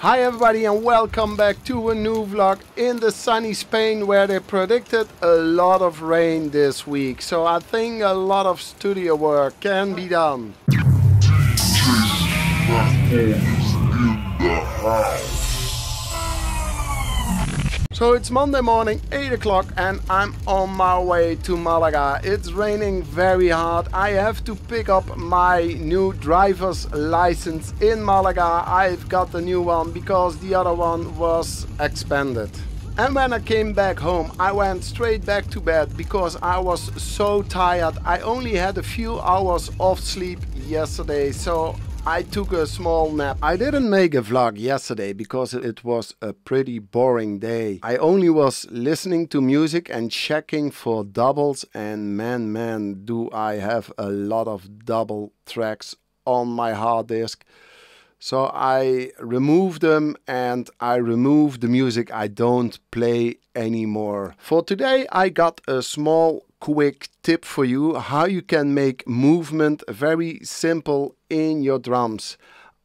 Hi everybody and welcome back to a new vlog in the sunny Spain where they predicted a lot of rain this week. So I think a lot of studio work can be done. So it's Monday morning, 8 o'clock, and I'm on my way to Malaga. It's raining very hard. I have to pick up my new driver's license in Malaga. I've got the new one because the other one was expanded. And when I came back home, I went straight back to bed because I was so tired. I only had a few hours of sleep yesterday, so I took a small nap. I didn't make a vlog yesterday because it was a pretty boring day. I only was listening to music and checking for doubles and man man do I have a lot of double tracks on my hard disk. So I removed them and I removed the music I don't play anymore. For today I got a small quick tip for you how you can make movement very simple in your drums.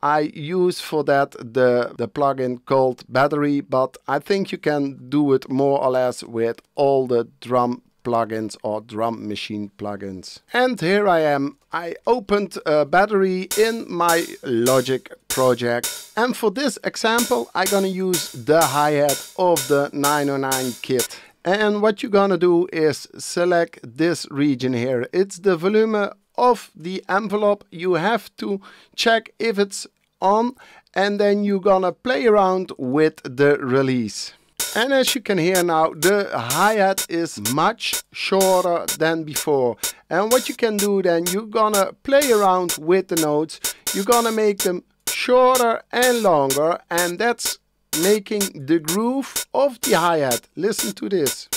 I use for that the, the plugin called Battery, but I think you can do it more or less with all the drum plugins or drum machine plugins. And here I am. I opened a battery in my Logic project. And for this example, I'm gonna use the hi-hat of the 909 kit. And what you're gonna do is select this region here. It's the volume of the envelope. You have to check if it's on and then you're gonna play around with the release. And as you can hear now, the hi-hat is much shorter than before. And what you can do then, you're gonna play around with the notes. You're gonna make them shorter and longer and that's making the groove of the hi-hat. Listen to this.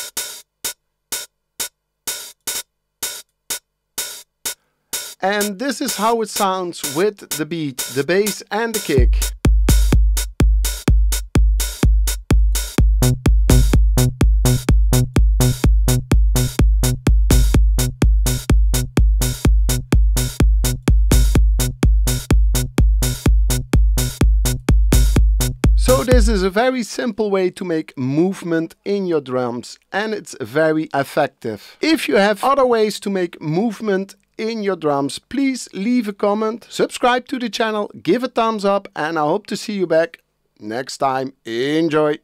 And this is how it sounds with the beat, the bass and the kick. So this is a very simple way to make movement in your drums and it's very effective. If you have other ways to make movement in your drums, please leave a comment, subscribe to the channel, give a thumbs up and I hope to see you back next time. Enjoy!